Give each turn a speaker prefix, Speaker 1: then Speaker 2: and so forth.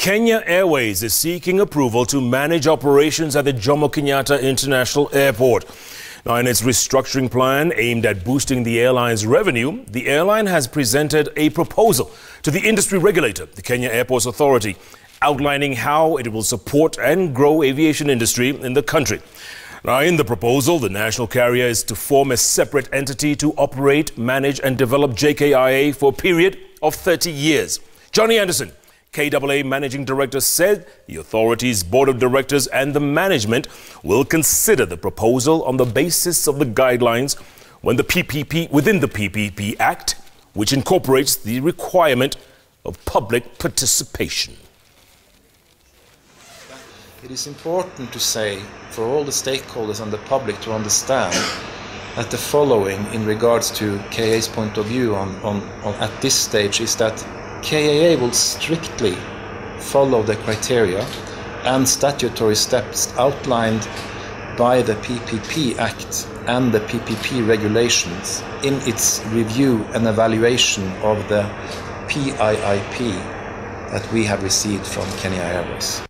Speaker 1: Kenya Airways is seeking approval to manage operations at the Jomo Kenyatta International Airport. Now, in its restructuring plan aimed at boosting the airline's revenue, the airline has presented a proposal to the industry regulator, the Kenya Airports Authority, outlining how it will support and grow aviation industry in the country. Now, in the proposal, the national carrier is to form a separate entity to operate, manage, and develop JKIA for a period of 30 years. Jonny Andersen KAA Managing Director said the authority's board of directors and the management will consider the proposal on the basis of the guidelines when the PPP within the PPP Act, which incorporates the requirement of public participation.
Speaker 2: It is important to say for all the stakeholders and the public to understand that the following in regards to KA's point of view on, on, on at this stage is that KAA will strictly follow the criteria and statutory steps outlined by the PPP Act and the PPP regulations in its review and evaluation of the PIIP that we have received from Kenya Airways.